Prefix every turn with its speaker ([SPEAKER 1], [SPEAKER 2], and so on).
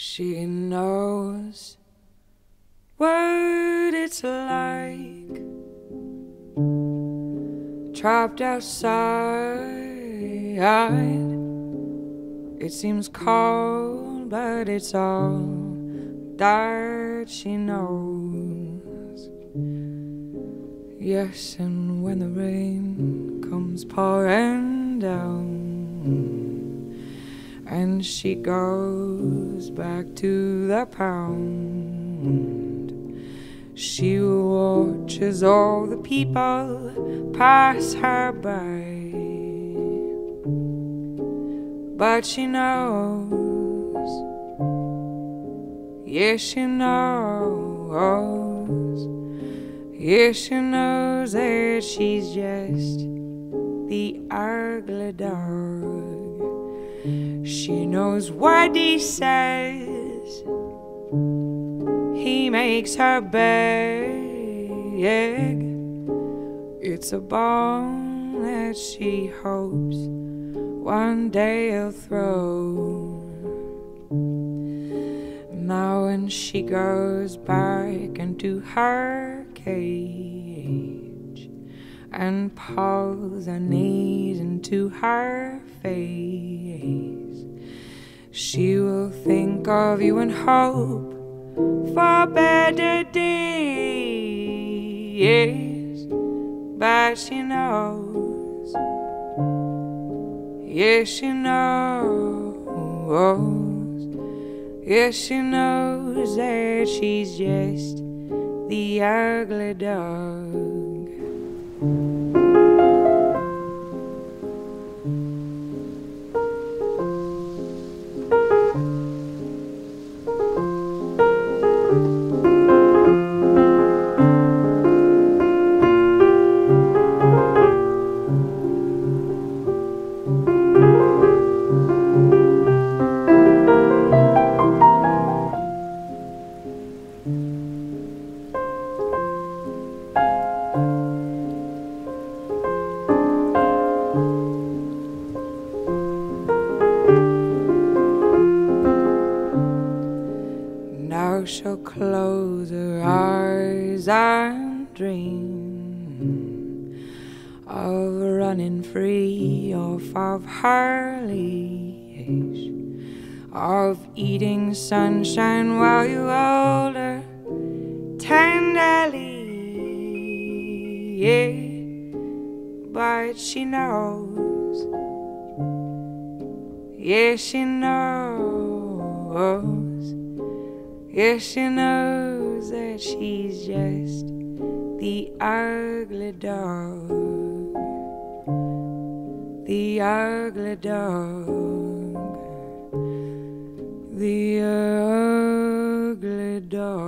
[SPEAKER 1] She knows what it's like trapped outside. It seems cold, but it's all that she knows. Yes, and when the rain comes pouring down and she goes back to the pound. She watches all the people pass her by. But she knows, yes, she knows, yes, she knows that she's just the ugly dog. She knows what he says. He makes her beg. It's a bone that she hopes one day he'll throw. Now, when she goes back into her cage and pulls her knees into her face. She will think of you and hope for better days. But she knows, yes, she knows, yes, she knows that she's just the ugly dog. She'll close her eyes and dream of running free off of her leash, of eating sunshine while you hold her tenderly. Yeah, but she knows, yeah, she knows. Yes, she knows that she's just the ugly dog. The ugly dog. The ugly dog.